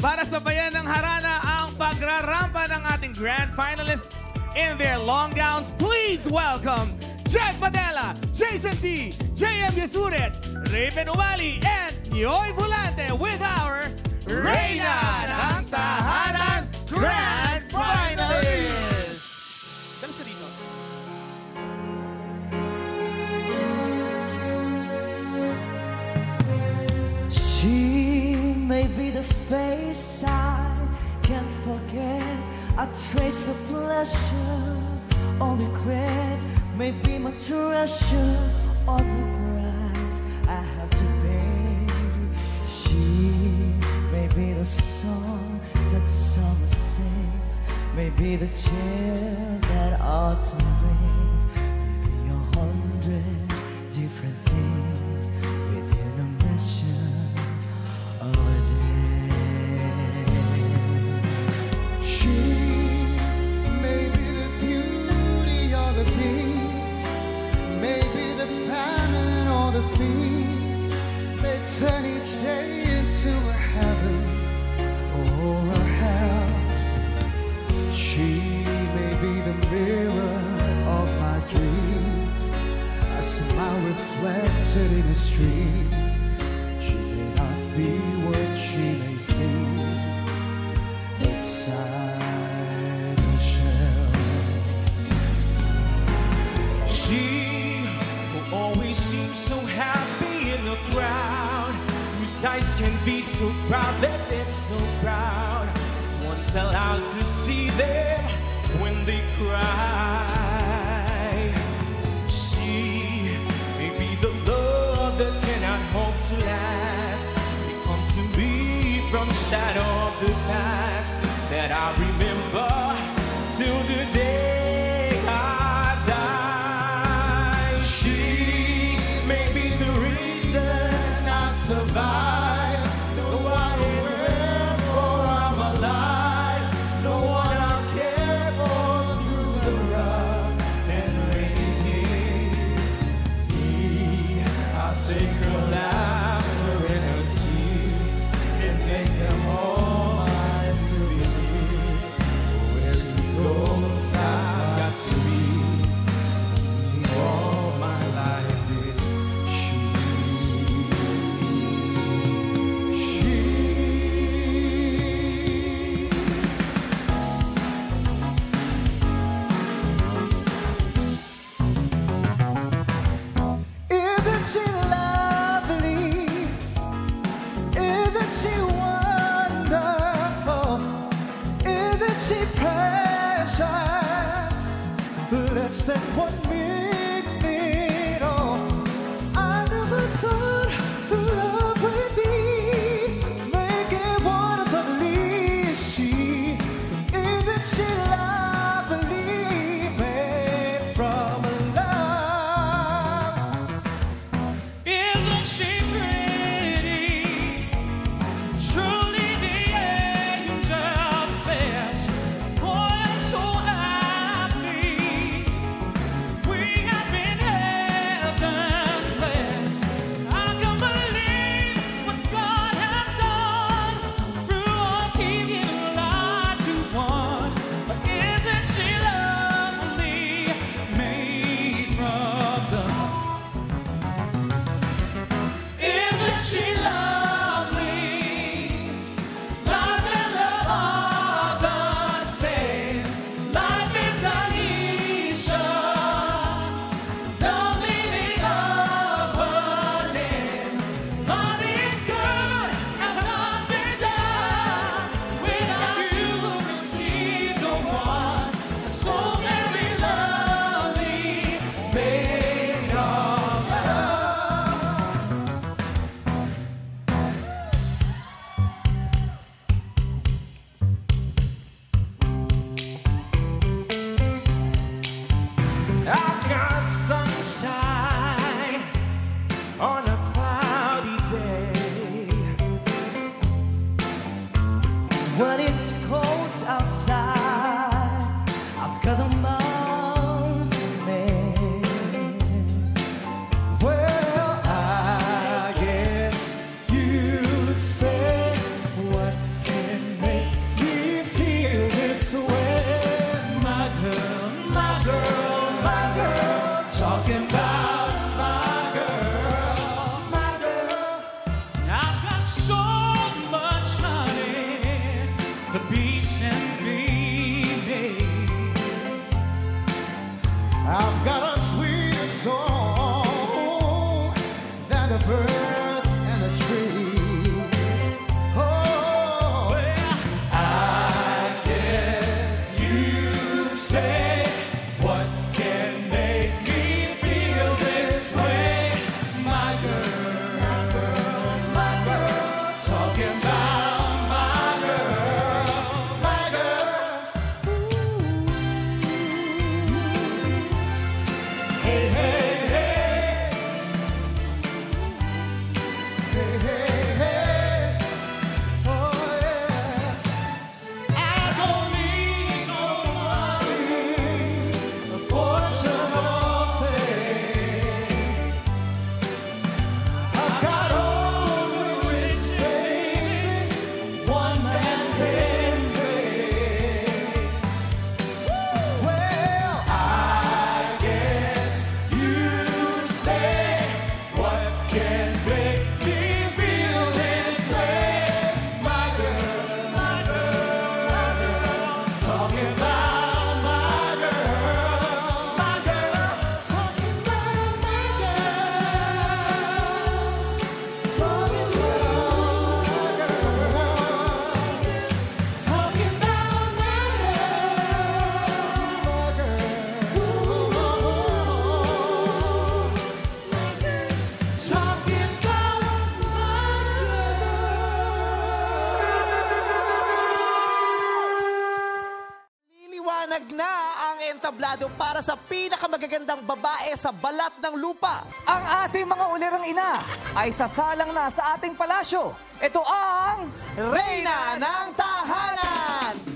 Para sa bayan ng Harana ang pagrarampa ng ating grand finalists in their long gowns. Please welcome Jack Padella, Jason D, JM Yesures, Raven Umali, and Nyoy Volante with our Reina ng Tahanan Grand Finalists! Dali sa dito. She trace of pleasure. Or regret may be my treasure. Or the price I have to pay. She may be the song that summer sings, may be the chill that autumn brings, maybe a hundred different things turn each day into a heaven or a hell. She may be the mirror of my dreams, a smile reflected in a stream. She may not be eyes can be so proud, they've been so proud. Once allowed to see them when they cry. She may be the love that cannot hope to last. They come to me from shadow of the past that I remember entablado para sa pinakamagagandang babae sa balat ng lupa. Ang ating mga ulirang ina ay sasalang na sa ating palasyo. Ito ang... Reyna ng Tahanan!